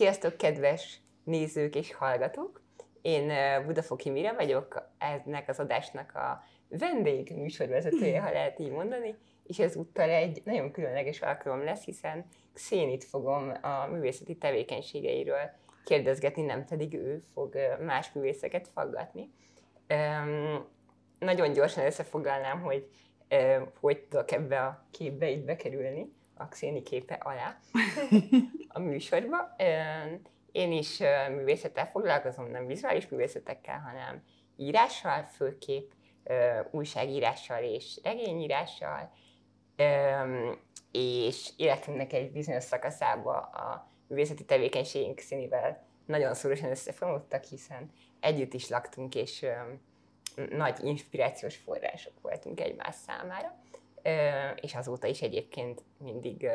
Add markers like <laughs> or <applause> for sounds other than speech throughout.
Sziasztok, kedves nézők és hallgatók! Én Budafoki Mire vagyok, ennek az adásnak a vendég műsorvezetője, ha lehet így mondani, és ezúttal egy nagyon különleges alkalom lesz, hiszen Xénit fogom a művészeti tevékenységeiről kérdezgetni, nem pedig ő fog más művészeket faggatni. Um, nagyon gyorsan összefoglalnám, hogy hogy tudok ebbe a képbe így bekerülni, a Xéni képe alá <laughs> a műsorba. Én is művészettel foglalkozom, nem vizuális művészetekkel, hanem írással, főképp uh, újságírással és regényírással, és életünknek egy bizonyos szakaszába a művészeti tevékenységünk színivel nagyon szorosan összefonódtak, hiszen együtt is laktunk, és nagy inspirációs források voltunk egymás számára, és azóta is egyébként mindig,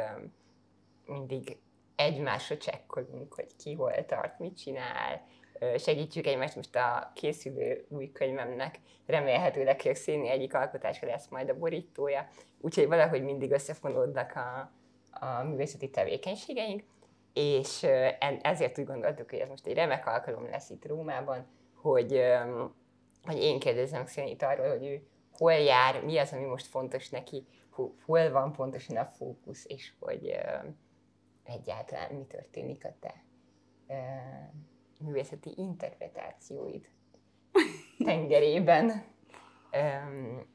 mindig egymásra csekkolunk, hogy ki hol tart, mit csinál, segítjük egymást most a készülő új könyvemnek, remélhetőleg színi egyik alkotása lesz majd a borítója, úgyhogy valahogy mindig összefonódnak a, a művészeti tevékenységeink, és ezért úgy gondoltuk, hogy ez most egy remek alkalom lesz itt Rómában, hogy, hogy én kérdezem Szénit arról, hogy ő hol jár, mi az, ami most fontos neki, hol van pontosan a fókusz, és hogy egyáltalán mi történik a te művészeti interpretációid tengerében. <laughs> Um,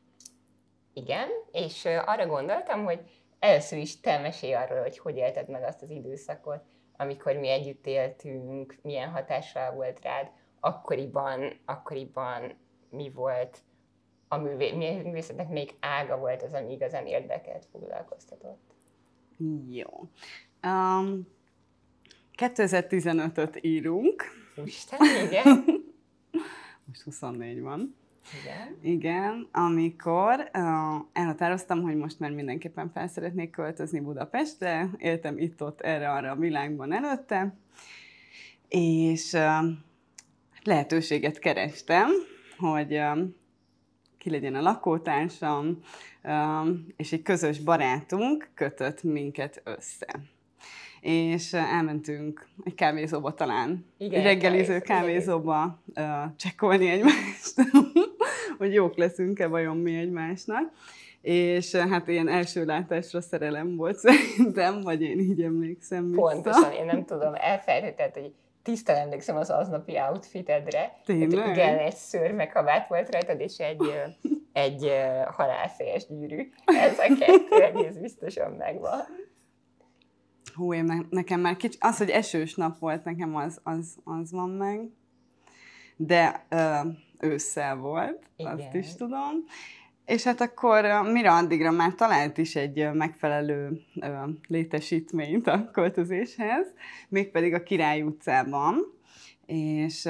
igen, és arra gondoltam, hogy először is te mesélj arról, hogy hogy élted meg azt az időszakot, amikor mi együtt éltünk, milyen hatással volt rád, akkoriban, akkoriban mi volt a művé, művészetnek még ága volt az, ami igazán érdekelt, foglalkoztatott. Jó. Um, 2015-öt írunk. Isten, igen. <laughs> Most 24 van. Igen. Igen, amikor uh, elhatároztam, hogy most már mindenképpen fel szeretnék költözni Budapestre, éltem itt-ott erre-arra a világban előtte, és uh, lehetőséget kerestem, hogy uh, ki legyen a lakótársam, és egy közös barátunk kötött minket össze és elmentünk egy kávézóba talán, Igen, egy reggeliző kávézóba uh, csekkolni egymást, <laughs> hogy jók leszünk-e vajon mi egymásnak. És hát ilyen első látásra szerelem volt <laughs> szerintem, vagy én így emlékszem vissza. Pontosan, én nem tudom, elfelejtetett, hogy tisztán emlékszem az aznapi outfitedre. Tényleg? Hát, igen, egy szőrmekabát volt rajtad, és egy, egy halálfejes gyűrű. Ez a kettő egész biztosan megvan. Hú, én ne, nekem már kicsi, az, hogy esős nap volt, nekem az, az, az van meg. De ö, ősszel volt, Igen. azt is tudom. És hát akkor mire addigra már talált is egy megfelelő létesítményt a költözéshez, mégpedig a Király utcában. És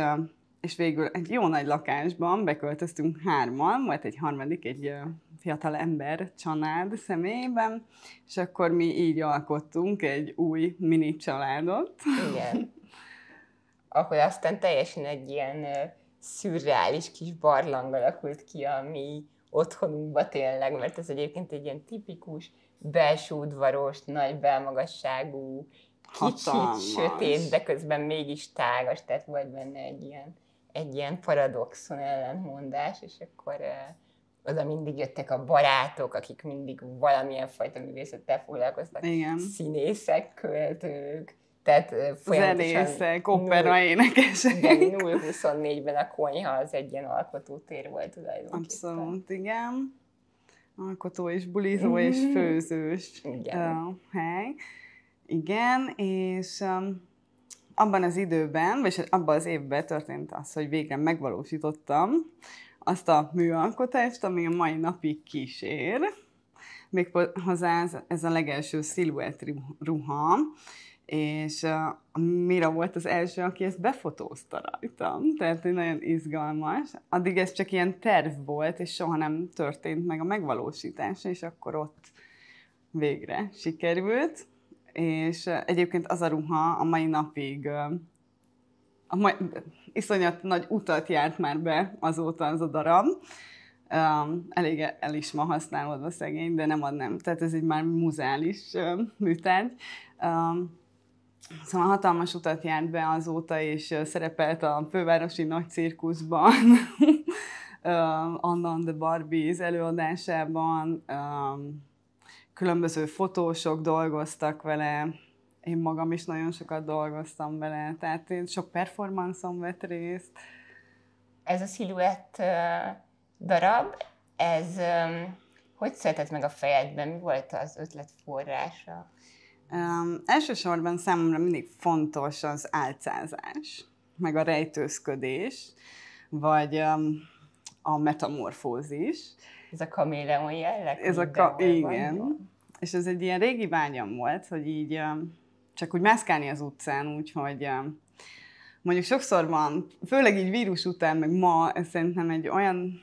és végül egy jó nagy lakásban beköltöztünk hárman, volt egy harmadik, egy fiatal ember család személyében, és akkor mi így alkottunk egy új mini családot. Igen. Akkor aztán teljesen egy ilyen szürreális kis barlang alakult ki a mi otthonunkba tényleg, mert ez egyébként egy ilyen tipikus belső udvaros, nagy belmagasságú, kicsit Hatalmas. sötét, de közben mégis tágas, tehát volt benne egy ilyen egy ilyen paradoxon ellentmondás, és akkor oda mindig jöttek a barátok, akik mindig valamilyen fajta művészettel foglalkoztak. Igen. Színészek, költők, tehát folyamatosan... Zenészek, opera énekesek. Igen, 0-24-ben a konyha az egy ilyen alkotótér volt tulajdonképpen. Abszolút, igen. Alkotó és bulizó mm-hmm. és főzős igen. Uh, hely. Igen, és um, abban az időben, vagy abban az évben történt az, hogy végre megvalósítottam azt a műalkotást, ami a mai napig kísér. Méghozzá ez, ez a legelső sziluett ruha, és uh, Mira volt az első, aki ezt befotózta rajtam, tehát nagyon izgalmas. Addig ez csak ilyen terv volt, és soha nem történt meg a megvalósítása, és akkor ott végre sikerült és egyébként az a ruha a mai napig a mai, iszonyat nagy utat járt már be azóta az a darab. Um, elég el is ma használódva szegény, de nem adnám. Tehát ez egy már muzeális uh, műtárgy. Um, Szóval hatalmas utat járt be azóta, és szerepelt a fővárosi nagy cirkuszban, <laughs> Anna the Barbies előadásában, különböző fotósok dolgoztak vele, én magam is nagyon sokat dolgoztam vele, tehát én sok performanszon vett részt. Ez a sziluett darab, ez hogy született meg a fejedben? Mi volt az ötlet forrása? Um, elsősorban számomra mindig fontos az álcázás, meg a rejtőzködés, vagy um, a metamorfózis. Ez a kaméleon jelleg? Ez a ka- igen. Van. És ez egy ilyen régi vágyam volt, hogy így um, csak úgy mászkálni az utcán, úgyhogy um, mondjuk sokszor van, főleg így vírus után, meg ma, ez szerintem egy olyan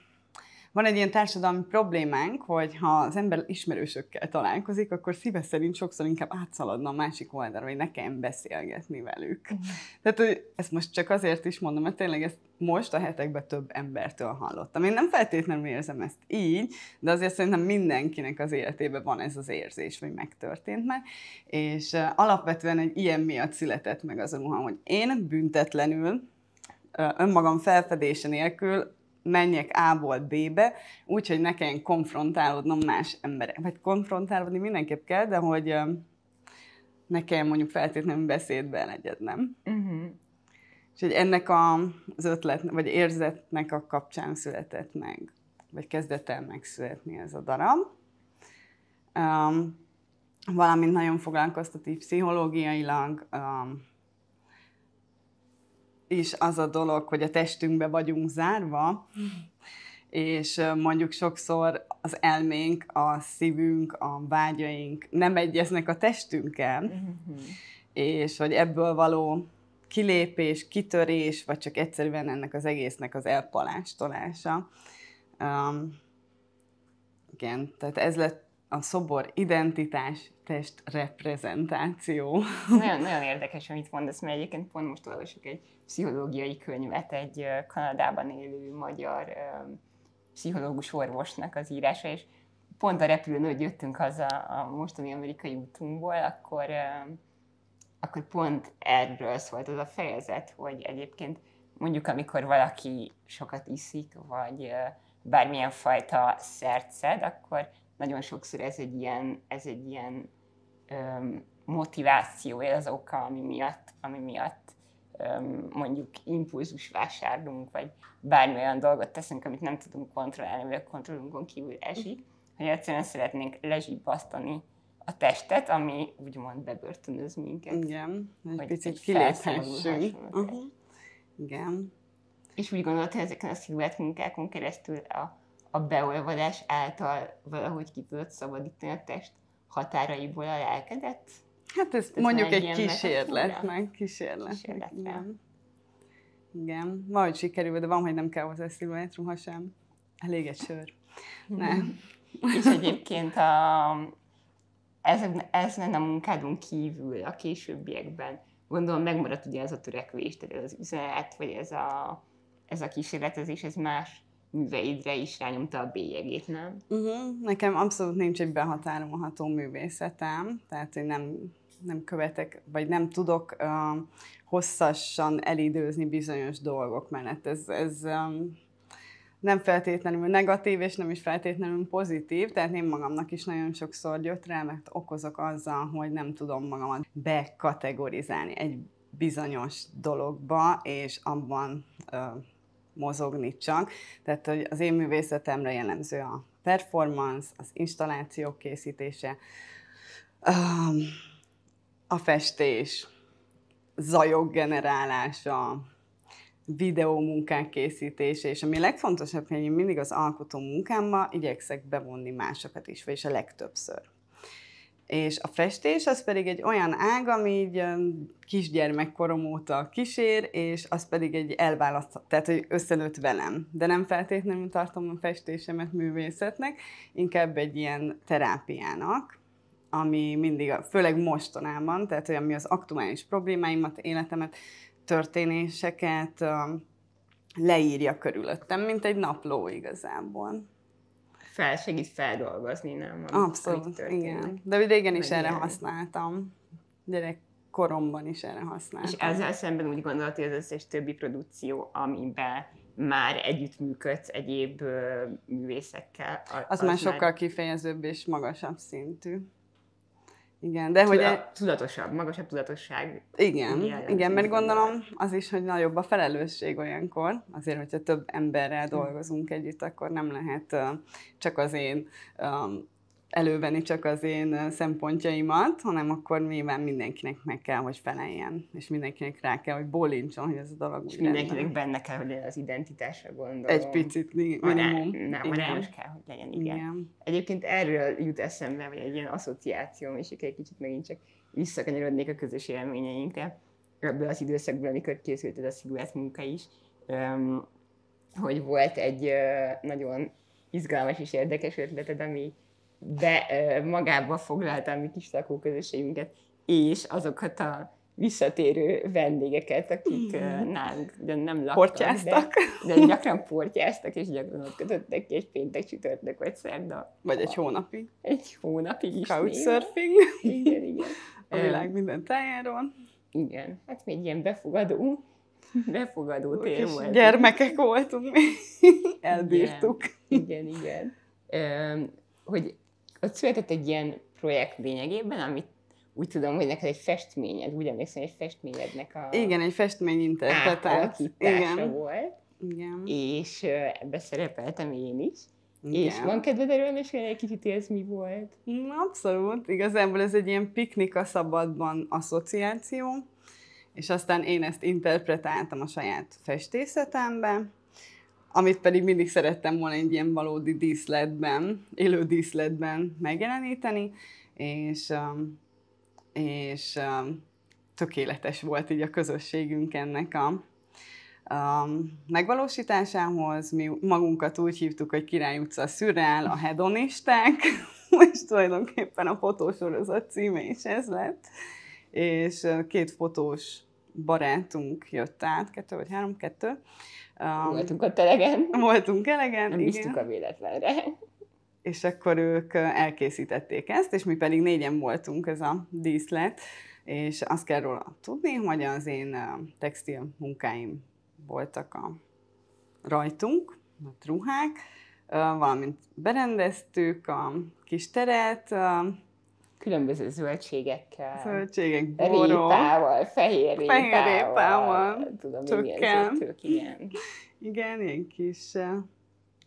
van egy ilyen társadalmi problémánk, hogy ha az ember ismerősökkel találkozik, akkor szíve szerint sokszor inkább átszaladna a másik oldalra, hogy nekem beszélgetni velük. Uh-huh. Tehát hogy ezt most csak azért is mondom, mert tényleg ezt most a hetekben több embertől hallottam. Én nem feltétlenül érzem ezt így, de azért szerintem mindenkinek az életében van ez az érzés, hogy megtörtént meg, és alapvetően egy ilyen miatt született meg az a ruham, hogy én büntetlenül, önmagam felfedése nélkül menjek A-ból B-be, úgyhogy ne kelljen konfrontálódnom más emberek. Vagy konfrontálódni mindenképp kell, de hogy ne kelljen mondjuk feltétlenül beszédbe elegyednem. Uh-huh. És hogy ennek a, az ötlet, vagy érzetnek a kapcsán született meg, vagy kezdett el megszületni ez a darab. Um, valamint nagyon foglalkoztatív pszichológiailag, um, is az a dolog, hogy a testünkbe vagyunk zárva, és mondjuk sokszor az elménk, a szívünk, a vágyaink nem egyeznek a testünkkel, és hogy ebből való kilépés, kitörés, vagy csak egyszerűen ennek az egésznek az elpalástolása. Um, igen, tehát ez lett a szobor identitás, test reprezentáció. Nagyon, nagyon érdekes, amit mondasz, mert egyébként pont most olvasok egy pszichológiai könyvet, egy Kanadában élő magyar pszichológus orvosnak az írása, és pont a repülőn, hogy jöttünk haza a mostani amerikai útunkból, akkor, akkor pont erről szólt az a fejezet, hogy egyébként mondjuk amikor valaki sokat iszik, vagy bármilyen fajta szert szed, akkor nagyon sokszor ez egy ilyen, ez egy ilyen motiváció, ez az oka, ami miatt, ami miatt mondjuk impulzus vásárlunk, vagy bármi olyan dolgot teszünk, amit nem tudunk kontrollálni, vagy a kontrollunkon kívül esik, hogy egyszerűen szeretnénk lezsibbasztani a testet, ami úgymond bebörtönöz minket. Igen, egy picit kiléphessünk. Uh-huh. Igen. És úgy gondolod, hogy ezeken a sziluett munkákon keresztül a a beolvadás által valahogy ki tudod szabadítani a test határaiból a lelkedet? Hát ez, ez mondjuk egy kísérletnek, kísérlet. Igen. Igen, valahogy sikerül, de van, hogy nem kell hozzá sziluettruha sem. Elég egy sör. Nem. <laughs> És egyébként a, ez, ez a munkádon kívül a későbbiekben gondolom megmaradt ugye ez a törekvés, tehát ez az üzenet, vagy ez a, ez a kísérletezés, ez más műveidre is rányomta a bélyegét, nem? Uh-huh. Nekem abszolút nincs egy behatárolható művészetem, tehát én nem, nem követek, vagy nem tudok uh, hosszasan elidőzni bizonyos dolgok mellett. Ez, ez um, nem feltétlenül negatív, és nem is feltétlenül pozitív, tehát én magamnak is nagyon sokszor gyötrelmet okozok azzal, hogy nem tudom magamat bekategorizálni egy bizonyos dologba, és abban uh, mozogni csak. Tehát hogy az én művészetemre jellemző a performance, az installációk készítése, um, a festés, zajok generálása, videómunkák készítése, és ami legfontosabb, hogy én mindig az alkotó munkámba igyekszek bevonni másokat is, vagyis a legtöbbször. És a festés az pedig egy olyan ág, ami így kisgyermekkorom óta kísér, és az pedig egy elválaszt, tehát hogy összenőtt velem. De nem feltétlenül tartom a festésemet művészetnek, inkább egy ilyen terápiának, ami mindig, főleg mostanában, tehát hogy ami az aktuális problémáimat, életemet, történéseket leírja körülöttem, mint egy napló igazából fel, segít feldolgozni, nem? Abszolút, igen. De régen is erre használtam. koromban is erre használtam. És ezzel szemben úgy gondolod, hogy az összes többi produkció, amiben már együttműködsz egyéb művészekkel. Az, az már sokkal kifejezőbb és magasabb szintű. Igen, de hogy... Tuda, tudatosabb, magasabb tudatosság. Igen, igen, mert gondolom az is, hogy nagyobb a felelősség olyankor. Azért, hogyha több emberrel dolgozunk együtt, akkor nem lehet csak az én elővenni csak az én szempontjaimat, hanem akkor nyilván mindenkinek meg kell, hogy feleljen, és mindenkinek rá kell, hogy bólincson, hogy ez a dolog És mindenkinek rendben. benne kell, hogy az identitásra gondolom. Egy picit minimum. Nem, arányos kell, hogy legyen, igen. igen. Egyébként erről jut eszembe, vagy egy ilyen asszociáció, és egy kicsit megint csak visszakanyarodnék a közös élményeinkre, ebből az időszakból, amikor készült ez a sziluett munka is, hogy volt egy nagyon izgalmas és érdekes ötleted, ami be, magába foglalta a mi kis lakóközösségünket, és azokat a visszatérő vendégeket, akik mm. nálunk nem laktak, portyáztak. De, de gyakran portyáztak, és gyakran ott kötöttek ki egy péntek, csütörtök vagy szerda. Vagy egy hónapig. Egy hónapig is. Couchsurfing. Igen, igen. <laughs> A világ minden tájáról. Igen, hát még ilyen befogadó, befogadó tér volt. Gyermekek voltunk mi. Elbírtuk. Igen, igen. igen. hogy ott született egy ilyen projekt lényegében, amit úgy tudom, hogy neked egy festményed, úgy emlékszem, egy festményednek a... Igen, egy festmény interpretált. Igen. volt. Igen. És ebbe szerepeltem én is. Igen. És van kedved erről mesélni egy kicsit, ez mi volt? Abszolút. Igazából ez egy ilyen piknik a szabadban asszociáció, és aztán én ezt interpretáltam a saját festészetembe, amit pedig mindig szerettem volna egy ilyen valódi díszletben, élő díszletben megjeleníteni, és, um, és um, tökéletes volt így a közösségünk ennek a um, megvalósításához. Mi magunkat úgy hívtuk, hogy Király utca szürrel, a hedonisták, <laughs> és tulajdonképpen a fotósorozat címe is ez lett. És uh, két fotós barátunk jött át, kettő vagy három, kettő, Um, voltunk ott elegen. Voltunk elegen, Nem igen. a véletlenre. És akkor ők elkészítették ezt, és mi pedig négyen voltunk ez a díszlet, és azt kell róla tudni, hogy az én textil munkáim voltak a rajtunk, a ruhák, valamint berendeztük a kis teret, különböző zöldségekkel. Zöldségek, borok. Répával, fehér répával. Fehér répával. Tudom, tökkel. Tök, igen. Igen, ilyen kis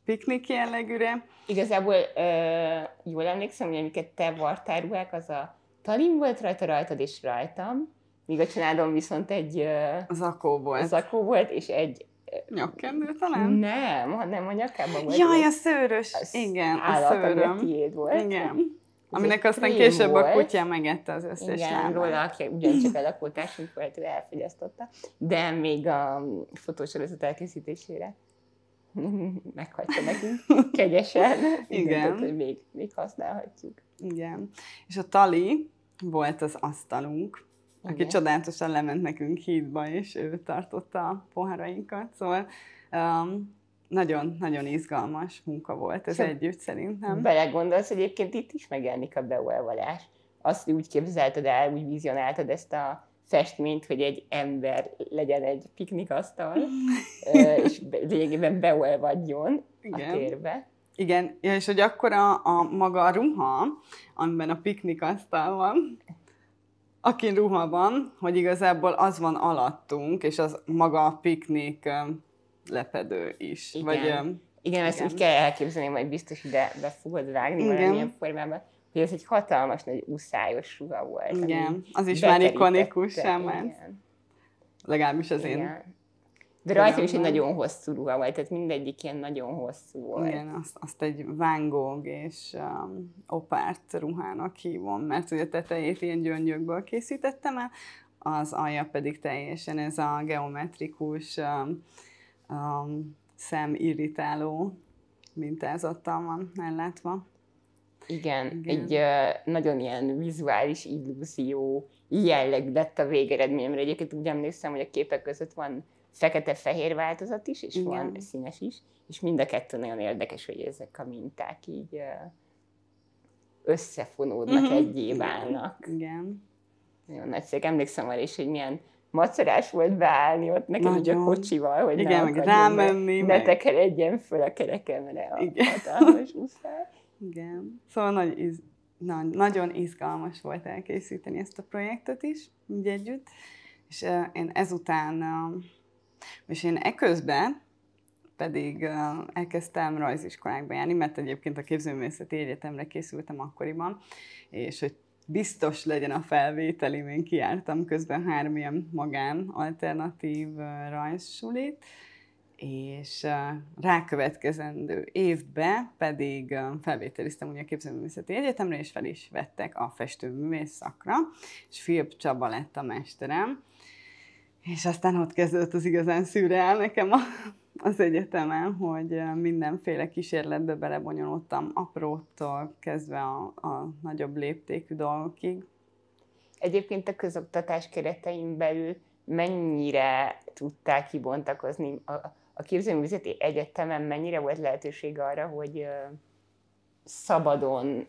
piknik jellegűre. Igazából uh, jól emlékszem, hogy amiket te vartál ruhák, az a talim volt rajta, rajtad és rajtam, míg a családom viszont egy... Uh, zakó volt. Zakó volt, és egy Nyakkendő talán? Nem, nem a nyakában volt. Jaj, a szőrös. Igen, a szőröm. volt. Igen. Aminek aztán később volt. a kutya megette az összes Igen, lábát. róla, aki ugyancsak a lakótársunk volt, ő elfogyasztotta, de még a fotósorozat elkészítésére <laughs> meghagyta nekünk <laughs> kegyesen. Igen. hogy még, még használhatjuk. Igen. És a Tali volt az asztalunk, aki Igen. csodálatosan lement nekünk hídba, és ő tartotta a poharainkat. Szóval um, nagyon, nagyon izgalmas munka volt ez Szóval együtt szerintem. Belegondolsz, hogy egyébként itt is megjelenik a beolvadás. Azt úgy képzelted el, úgy vizionáltad ezt a festményt, hogy egy ember legyen egy piknikasztal, <laughs> és lényegében beolvadjon Igen. a térbe. Igen, ja, és hogy akkor a, a maga a ruha, amiben a piknikasztal van, akin ruha van, hogy igazából az van alattunk, és az maga a piknik lepedő is. Igen. Vagy, um, igen, ezt igen. úgy kell elképzelni, majd biztos ide be fogod vágni valamilyen formában, hogy ez egy hatalmas nagy úszályos ruha volt. Igen, az is már ikonikus sem Legalábbis az igen. én de rajta is egy nagyon hosszú ruha volt, tehát mindegyik ilyen nagyon hosszú volt. Igen, azt, azt egy vángóg és um, opárt ruhának hívom, mert ugye a tetejét ilyen gyöngyökből készítettem el, az alja pedig teljesen ez a geometrikus um, um, irritáló mintázattal van ellátva. Igen, Igen. egy uh, nagyon ilyen vizuális illúzió jelleg lett a végeredményemre. Egyébként úgy emlékszem, hogy a képek között van fekete-fehér változat is, és Igen. van színes is, és mind a kettő nagyon érdekes, hogy ezek a minták így uh, összefonódnak, uh-huh. egyé válnak. Igen. Nagyon nagyszerű. Emlékszem arra is, hogy milyen macerás volt beállni ott neked ugye a kocsival, hogy Igen, ne meg rámenni. Ne, meg... ne tekeredjen föl a kerekemre a Igen. hatalmas muszáj. Igen. Szóval nagy iz, nagy, nagyon izgalmas volt elkészíteni ezt a projektet is, így együtt. És uh, én ezután, uh, és én eközben pedig uh, elkezdtem rajziskolákba járni, mert egyébként a képzőművészeti egyetemre készültem akkoriban, és hogy biztos legyen a felvételi, én kiártam közben három ilyen magán alternatív rajzsulit, és rákövetkezendő évben pedig felvételiztem ugye a Képzőművészeti Egyetemre, és fel is vettek a festőművész szakra, és Filip Csaba lett a mesterem, és aztán ott kezdődött az igazán szűrel nekem a, az egyetemen, hogy mindenféle kísérletbe belebonyolódtam, aprótól kezdve a, a nagyobb léptékű dolgokig. Egyébként a közoktatás keretein belül mennyire tudták kibontakozni a, a képzőművészeti egyetemen, mennyire volt lehetőség arra, hogy szabadon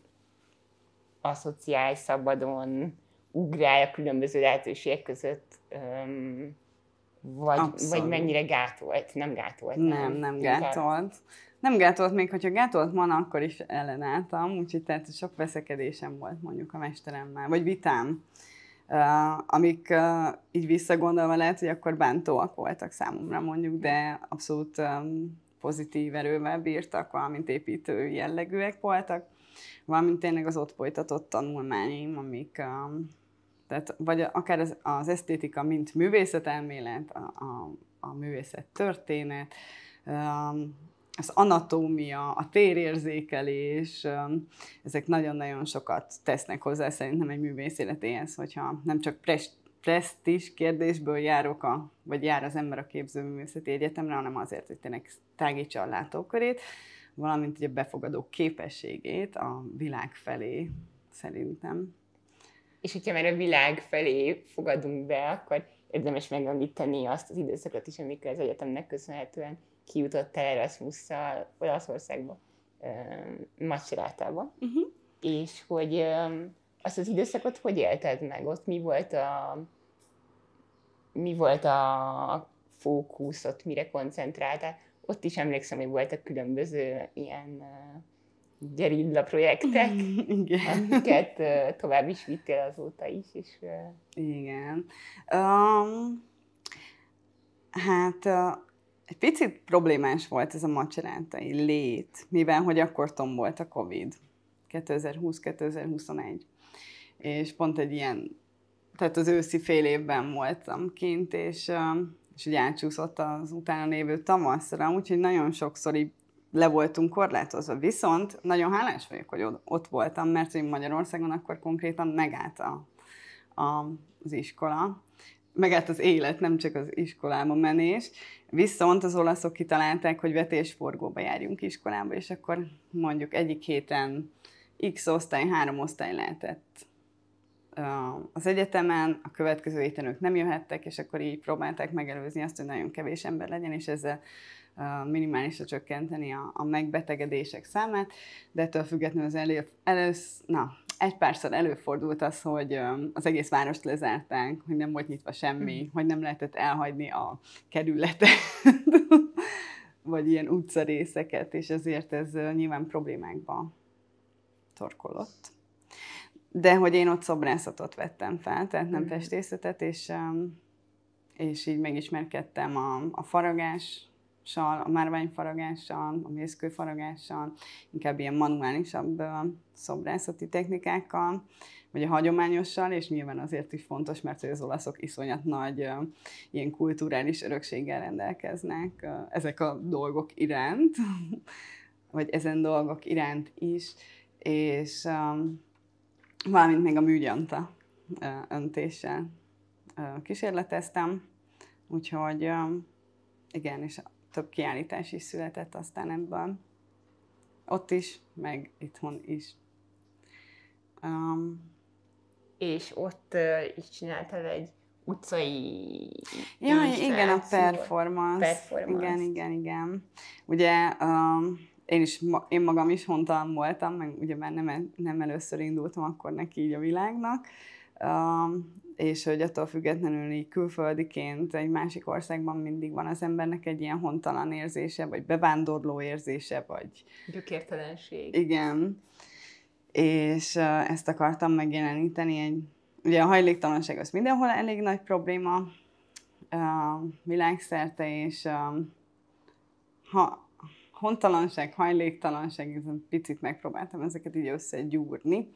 asszociálj, szabadon ugrálj a különböző lehetőségek között, vagy, vagy mennyire gátolt? Nem gátolt. Nem, nem, nem gátolt. Nem gátolt, még hogyha gátolt van, akkor is ellenálltam, úgyhogy tehát sok veszekedésem volt mondjuk a mesteremmel, vagy vitám, uh, amik uh, így visszagondolva lehet, hogy akkor bántóak voltak számomra mondjuk, de abszolút um, pozitív erővel bírtak, valamint építő jellegűek voltak, valamint tényleg az ott folytatott tanulmányaim, amik um, tehát vagy akár az, az esztétika, mint művészetelmélet, a, a, a művészet történet, az anatómia, a térérzékelés, ezek nagyon-nagyon sokat tesznek hozzá. Szerintem egy művész életéhez, hogyha nem csak prest, presztis kérdésből járok, a, vagy jár az ember a képzőművészeti egyetemre, hanem azért, hogy tényleg tágítsa a látókörét, valamint ugye befogadó képességét a világ felé szerintem és hogyha már a világ felé fogadunk be, akkor érdemes megemlíteni azt az időszakot is, amikor az egyetemnek köszönhetően kijutottál Erasmusszal Olaszországba, Macserátába, uh-huh. és hogy azt az időszakot hogy élted meg? Ott mi volt a, mi volt a fókusz, ott mire koncentráltál? Ott is emlékszem, hogy voltak különböző ilyen gerilla projektek, <laughs> Igen. amiket tovább is vittél azóta is. És. Igen. Um, hát egy picit problémás volt ez a macserátai lét, mivel hogy akkor tombolt a Covid 2020-2021. És pont egy ilyen, tehát az őszi fél évben voltam kint, és, és ugye átcsúszott az utána lévő tavaszra, úgyhogy nagyon sokszor így le voltunk korlátozva. Viszont nagyon hálás vagyok, hogy ott voltam, mert én Magyarországon akkor konkrétan megállt a, a, az iskola, megállt az élet, nem csak az iskolába menés. Viszont az olaszok kitalálták, hogy vetésforgóba járjunk iskolába, és akkor mondjuk egyik héten X osztály, három osztály lehetett az egyetemen, a következő héten ők nem jöhettek, és akkor így próbálták megelőzni azt, hogy nagyon kevés ember legyen, és ezzel minimálisra csökkenteni a, a megbetegedések számát, de ettől függetlenül az elő, elősz, na, egy párszor előfordult az, hogy az egész várost lezárták, hogy nem volt nyitva semmi, mm. hogy nem lehetett elhagyni a kerületet, <laughs> vagy ilyen utcarészeket, és ezért ez nyilván problémákba torkolott. De hogy én ott szobrászatot vettem fel, tehát nem mm. festészetet, és, és így megismerkedtem a, a faragás a márványfaragással, a mészkőfaragással, inkább ilyen manuálisabb szobrászati technikákkal, vagy a hagyományossal, és nyilván azért is fontos, mert az olaszok iszonyat nagy ilyen kulturális örökséggel rendelkeznek ezek a dolgok iránt, <laughs> vagy ezen dolgok iránt is, és um, valamint még a műgyanta öntéssel kísérleteztem, úgyhogy igen, és több kiállítás is született aztán ebben. Ott is, meg itthon is. Um, és ott uh, is csináltál egy utcai Ja, igen, a performance. performance. Igen, igen, igen. Ugye um, én is, én magam is hontalan voltam, meg ugye már nem, nem először indultam akkor neki így a világnak, és hogy attól függetlenül így külföldiként egy másik országban mindig van az embernek egy ilyen hontalan érzése, vagy bevándorló érzése, vagy... Gyökértelenség. Igen. És ezt akartam megjeleníteni. Egy, ugye a hajléktalanság az mindenhol elég nagy probléma világszerte, és ha hontalanság, hajléktalanság, ez picit megpróbáltam ezeket így összegyúrni,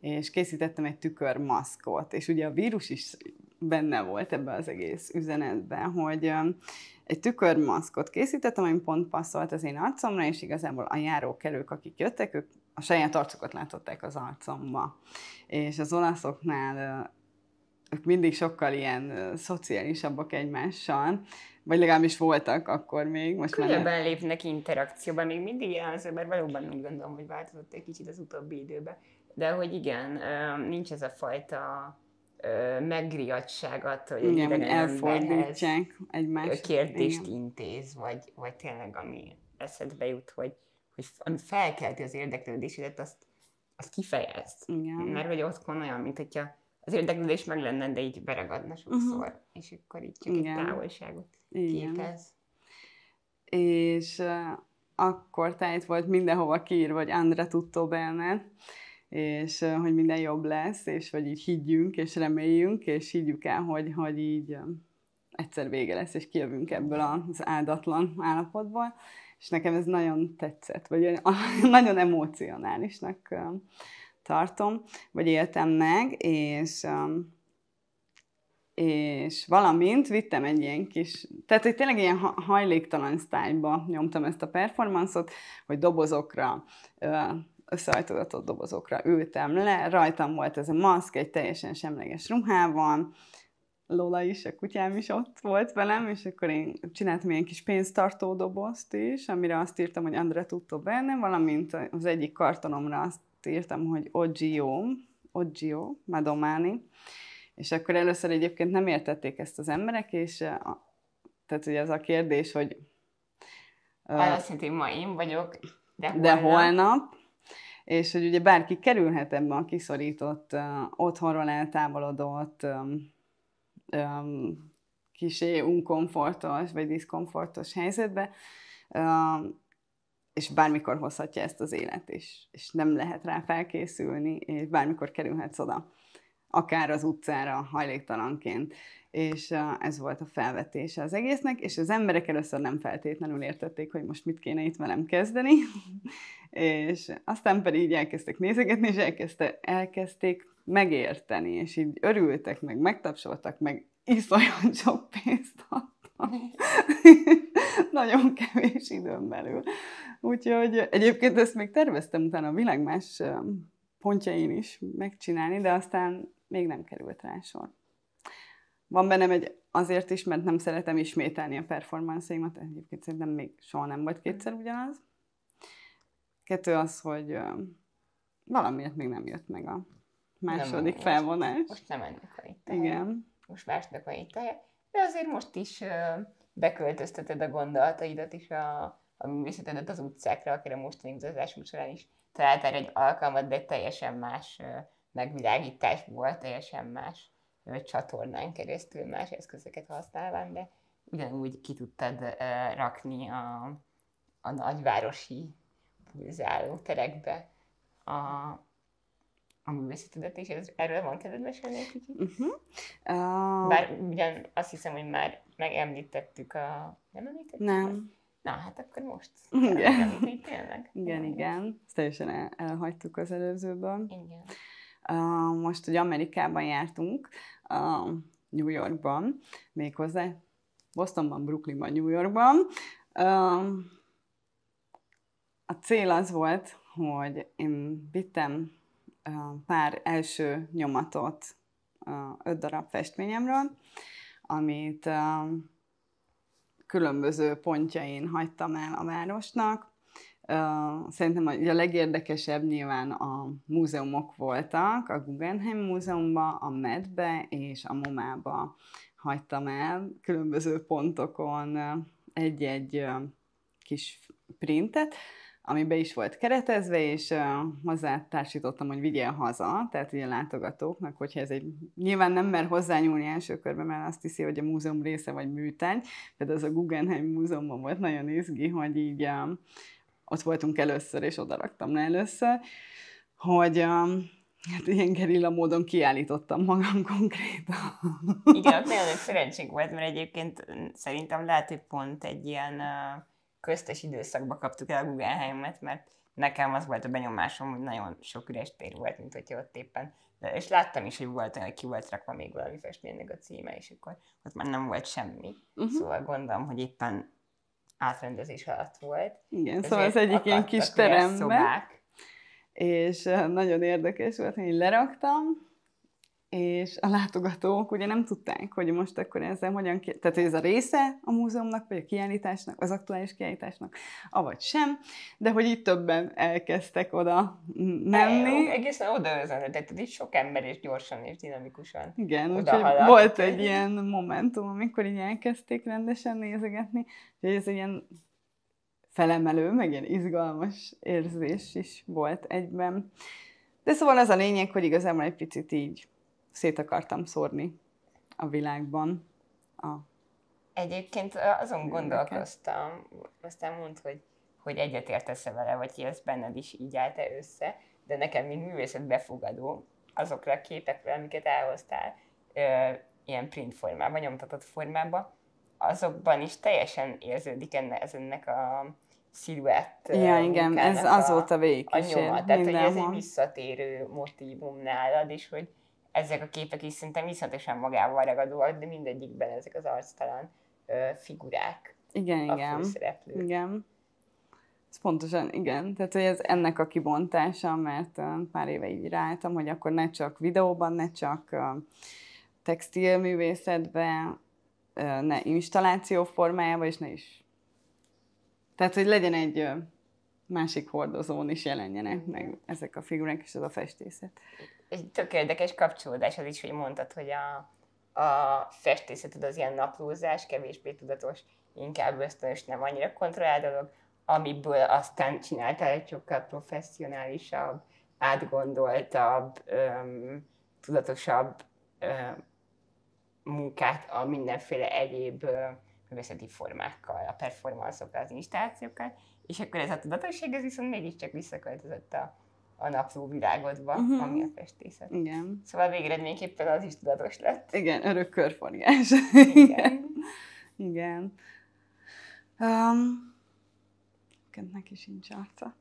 és készítettem egy tükörmaszkot, és ugye a vírus is benne volt ebbe az egész üzenetben, hogy egy tükörmaszkot készítettem, ami pont passzolt az én arcomra, és igazából a járókelők, akik jöttek, ők a saját arcukat látották az arcomba. És az olaszoknál ők mindig sokkal ilyen szociálisabbak egymással, vagy legalábbis voltak akkor még. Most Könnyebben már... lépnek interakcióba, még mindig jellemző, mert valóban úgy gondolom, hogy változott egy kicsit az utóbbi időben. De hogy igen, nincs ez a fajta megriadság attól, hogy igen, elfordítják egymást. kérdést igen. intéz, vagy, vagy tényleg ami eszedbe jut, hogy, hogy felkelti az érdeklődésedet, azt, azt kifejezd. Igen. Mert hogy otthon olyan, mint hogyha az érdeklődés meg lenne, de így beragadna sokszor, uh-huh. és akkor így csak Igen. egy távolságot Igen. képez. És akkor tehát volt mindenhova kír, vagy Andra tudtó benne, és hogy minden jobb lesz, és hogy így higgyünk, és reméljünk, és higgyük el, hogy, hogy így egyszer vége lesz, és kijövünk ebből az áldatlan állapotból. És nekem ez nagyon tetszett, vagy <laughs> nagyon emocionálisnak tartom, vagy éltem meg, és, és valamint vittem egy ilyen kis, tehát hogy tényleg ilyen hajléktalan sztályba nyomtam ezt a performanszot, hogy dobozokra, összehajtogatott dobozokra ültem le, rajtam volt ez a maszk egy teljesen semleges ruhával, Lola is, a kutyám is ott volt velem, és akkor én csináltam ilyen kis pénztartó dobozt is, amire azt írtam, hogy Andrea tudta benne, valamint az egyik kartonomra azt írtam, hogy Oggio, Oggio, Madomani, és akkor először egyébként nem értették ezt az emberek, és a, tehát ugye ez a kérdés, hogy... Uh, azt jelenti, ma én vagyok, de holnap. De holnap és hogy ugye bárki kerülhet ebbe a kiszorított, uh, otthonról eltávolodott, um, um, kisé unkomfortos vagy diszkomfortos helyzetbe, um, és bármikor hozhatja ezt az élet, és, és nem lehet rá felkészülni, és bármikor kerülhetsz oda, akár az utcára hajléktalanként. És ez volt a felvetése az egésznek, és az emberek először nem feltétlenül értették, hogy most mit kéne itt velem kezdeni, <laughs> és aztán pedig így elkezdtek nézegetni, és elkezdte, elkezdték megérteni, és így örültek, meg megtapsoltak, meg iszonyat sok pénzt adtam. <laughs> Nagyon kevés időn belül. Úgyhogy egyébként ezt még terveztem utána a világ más pontjain is megcsinálni, de aztán még nem került rá sor. Van bennem egy azért is, mert nem szeretem ismételni a performance-aimat, egyébként szerintem még soha nem volt kétszer ugyanaz. Kettő az, hogy valamiért még nem jött meg a második nem, felvonás. Most, most nem ennek a itt. Igen. Most másnak a itt. De azért most is beköltözteted a gondolataidat is a, a művészetedet az utcákra, akire mostani utazásunk során is találtál egy alkalmat, de egy teljesen más megvilágítás volt, teljesen más csatornán keresztül, más eszközöket használván, de ugyanúgy ki tudtad rakni a, a nagyvárosi pulzáló terekbe a, a művészetedet, és ez, erről van kedved mesélni egy kicsit? Uh-huh. Uh... Bár ugyan azt hiszem, hogy már megemlítettük a... Nem említettük? Nem. Na, hát akkor most. Igen. tényleg. Igen, igen. Ezt teljesen el, elhagytuk az előzőből. Igen. Most, hogy Amerikában jártunk, uh, New Yorkban, méghozzá Bostonban, Brooklynban, New Yorkban. Uh, a cél az volt, hogy én vittem pár első nyomatot öt darab festményemről, amit különböző pontjain hagytam el a városnak. Szerintem a legérdekesebb nyilván a múzeumok voltak, a Guggenheim Múzeumban, a Medbe és a Momába hagytam el. Különböző pontokon egy-egy kis printet, ami be is volt keretezve, és hozzá társítottam, hogy vigyél haza, tehát ugye látogatóknak, hogyha ez egy, nyilván nem mer hozzányúlni első körben, mert azt hiszi, hogy a múzeum része vagy műtárgy, tehát az a Guggenheim múzeumban volt nagyon izgi, hogy így ott voltunk először, és oda raktam le először, hogy um, Hát ilyen gerilla módon kiállítottam magam konkrétan. Igen, ott nagyon nagy szerencsénk volt, mert egyébként szerintem lehet, hogy pont egy ilyen köztes időszakban kaptuk el a Guggenheimet, mert nekem az volt a benyomásom, hogy nagyon sok üres tér volt, mint hogyha ott éppen de, és láttam is, hogy volt olyan, ki volt rakva még valami festménynek a címe, és akkor ott már nem volt semmi. Uh-huh. Szóval gondolom, hogy éppen átrendezés alatt volt. Igen, Ezért szóval az egyik ilyen kis teremben. És nagyon érdekes volt, hogy leraktam, és a látogatók ugye nem tudták, hogy most akkor ezzel hogyan, ki... tehát hogy ez a része a múzeumnak, vagy a kiállításnak, az aktuális kiállításnak, avagy sem, de hogy itt többen elkezdtek oda menni. E, egészen oda tehát itt sok ember és gyorsan és dinamikusan Igen, úgyhogy volt egy ilyen momentum, amikor így elkezdték rendesen nézegetni, hogy ez egy ilyen felemelő, meg ilyen izgalmas érzés is volt egyben. De szóval az a lényeg, hogy igazából egy picit így szét akartam szórni a világban. A Egyébként azon gondolkoztam, aztán mondd, hogy, hogy egyetértesz-e vele, vagy hogy ez benned is így állt -e össze, de nekem, mint művészet befogadó, azokra a képekre, amiket elhoztál, ö, ilyen print formában, nyomtatott formában, azokban is teljesen érződik enne, ez ennek a sziluett Ja, igen, ez azóta végig a nyoma. Tehát, hogy ez egy visszatérő motivum nálad, és hogy ezek a képek is szinte viszonyatosan magával ragadóak, de mindegyikben ezek az arctalan ö, figurák. Igen, a igen. Igen. Ez pontosan, igen. Tehát, hogy ez ennek a kibontása, mert uh, pár éve így ráálltam, hogy akkor ne csak videóban, ne csak uh, textilművészetben, uh, ne installáció formájában, és ne is. Tehát, hogy legyen egy másik hordozón is jelenjenek meg ezek a figurák és az a festészet egy tök érdekes kapcsolódás az is, hogy mondtad, hogy a, a festészeted az ilyen naplózás, kevésbé tudatos, inkább ösztönös, nem annyira kontrollált dolog, amiből aztán csináltál egy sokkal professzionálisabb, átgondoltabb, öm, tudatosabb öm, munkát a mindenféle egyéb művészeti formákkal, a performanszokkal, az installációkkal, és akkor ez a tudatosság, ez viszont mégiscsak visszaköltözött a a napló világodba, uh-huh. ami a festészet. Igen. Szóval végeredményképpen az is tudatos lett. Igen, örök körforgás. Igen. <laughs> Igen. Um, neki sincs arca.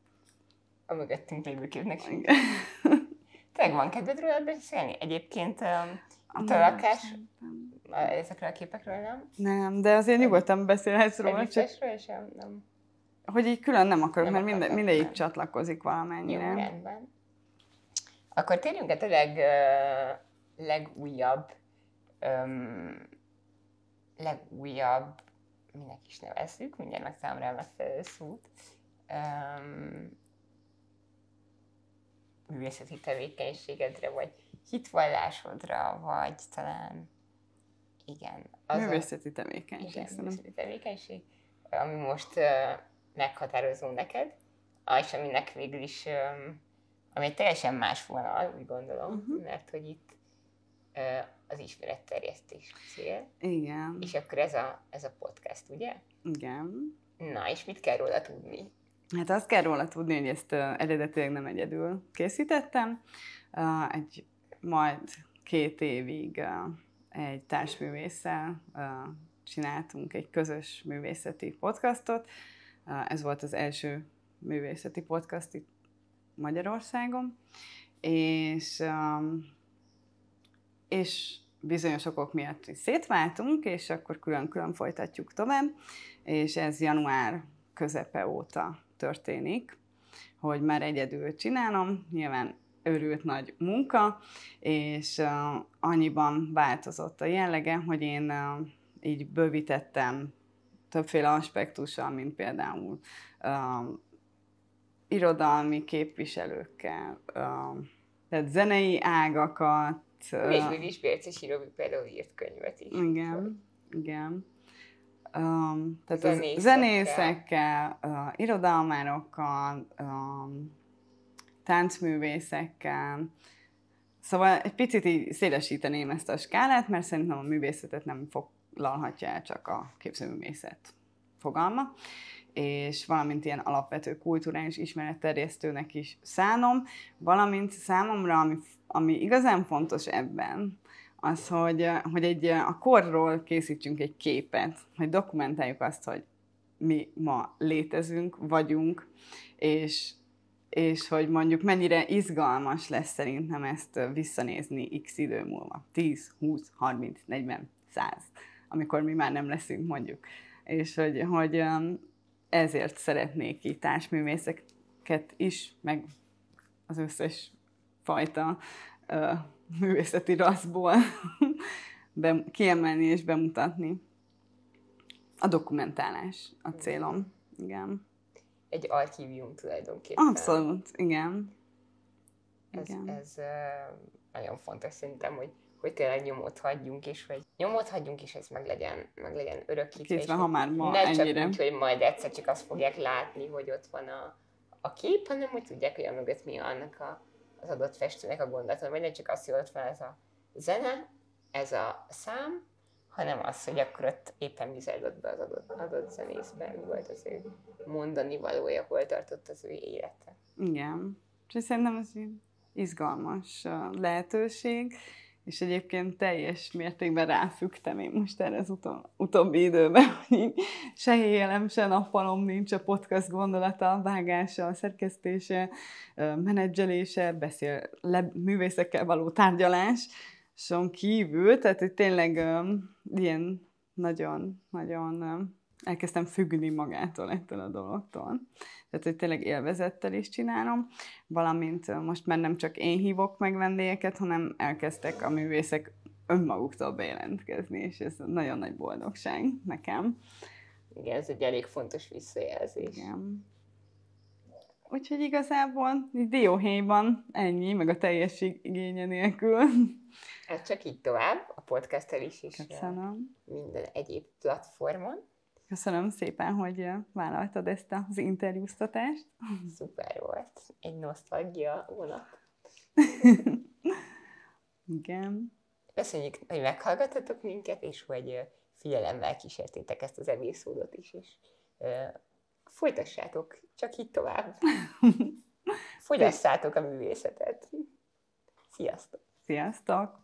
A mögöttünk lévő képnek sincs. <laughs> Te van kedved róla beszélni? Egyébként um, a találkás, ezekről a képekről nem? Nem, de azért nyugodtan beszélhetsz róla. Csak... sem? Nem. Hogy így külön nem akarok, nem mert minden, mindegyik nem. csatlakozik valamennyire. Jó, rendben. Akkor térjünk a leg, uh, legújabb, um, legújabb, minek is nevezzük, mindjárt meg számra megfelelő szót, um, művészeti tevékenységedre, vagy hitvallásodra, vagy talán igen. Az művészeti tevékenység. Igen, művészeti tevékenység, ami most uh, meghatározó neked, és aminek végül is, ami egy teljesen más vonal, úgy gondolom, uh-huh. mert hogy itt az ismeretterjesztés cél. Igen. És akkor ez a, ez a podcast, ugye? Igen. Na, és mit kell róla tudni? Hát azt kell róla tudni, hogy ezt eredetileg nem egyedül készítettem. Egy majd két évig egy társművésszel csináltunk egy közös művészeti podcastot, ez volt az első művészeti podcast itt Magyarországon, és, um, és bizonyos okok miatt szétváltunk, és akkor külön-külön folytatjuk tovább, és ez január közepe óta történik, hogy már egyedül csinálom, nyilván őrült nagy munka, és uh, annyiban változott a jellege, hogy én uh, így bővítettem többféle aspektussal, mint például um, irodalmi képviselőkkel, um, tehát zenei ágakat. Végül is Bérces Irobi például írt könyvet is. Igen, igen. Um, tehát Zenészekkel. zenészekkel, uh, irodalmárokkal, um, táncművészekkel. Szóval egy picit így szélesíteném ezt a skálát, mert szerintem a művészetet nem foglalhatja el csak a képzőművészet fogalma és valamint ilyen alapvető kulturális ismeretterjesztőnek is szánom, valamint számomra, ami, ami igazán fontos ebben, az, hogy, hogy egy, a korról készítsünk egy képet, hogy dokumentáljuk azt, hogy mi ma létezünk, vagyunk, és, és hogy mondjuk mennyire izgalmas lesz szerintem ezt visszanézni x idő múlva. 10, 20, 30, 40, 100, amikor mi már nem leszünk mondjuk. És hogy, hogy ezért szeretnék így társművészeket is, meg az összes fajta uh, művészeti raszból <laughs> be, kiemelni és bemutatni. A dokumentálás a célom, igen. Egy archívium tulajdonképpen. Abszolút, igen. Ez, igen. ez uh, nagyon fontos szerintem, hogy hogy tényleg nyomot hagyjunk, és hogy nyomot hagyjunk, és ez meg legyen, meg legyen örökítve. Készben, ha már ma ne ennyire. csak úgy, hogy majd egyszer csak azt fogják látni, hogy ott van a, a kép, hanem hogy tudják, hogy a mögött mi annak a, az adott festőnek a gondolata, vagy ne csak azt, hogy ott van ez a zene, ez a szám, hanem az, hogy akkor ott éppen mi zajlott be az adott, adott zenészben, mi volt az ő mondani valója, hol tartott az ő élete. Igen. És szerintem ez egy izgalmas lehetőség, és egyébként teljes mértékben ráfügtem én most erre az utol, utóbbi időben, <laughs> hogy így se éjjelem, se nappalom nincs a podcast gondolata, vágása, szerkesztése, menedzselése, beszél le, művészekkel való tárgyalás, son kívül, tehát hogy tényleg um, ilyen nagyon-nagyon um, elkezdtem függni magától ettől a dologtól. Tehát, hogy tényleg élvezettel is csinálom, valamint most már nem csak én hívok meg vendégeket, hanem elkezdtek a művészek önmaguktól bejelentkezni, és ez nagyon nagy boldogság nekem. Igen, ez egy elég fontos visszajelzés. Igen. Úgyhogy igazából így dióhéjban ennyi, meg a teljesség igénye nélkül. Ez csak így tovább, a podcasttel is, és Köszönöm. minden egyéb platformon. Köszönöm szépen, hogy vállaltad ezt az interjúztatást. Szuper volt. Egy nosztalgia vonat. <laughs> Igen. Köszönjük, hogy meghallgattatok minket, és hogy figyelemmel kísértétek ezt az epizódot is, és folytassátok csak így tovább. <laughs> Fogyasszátok a művészetet. Sziasztok! Sziasztok!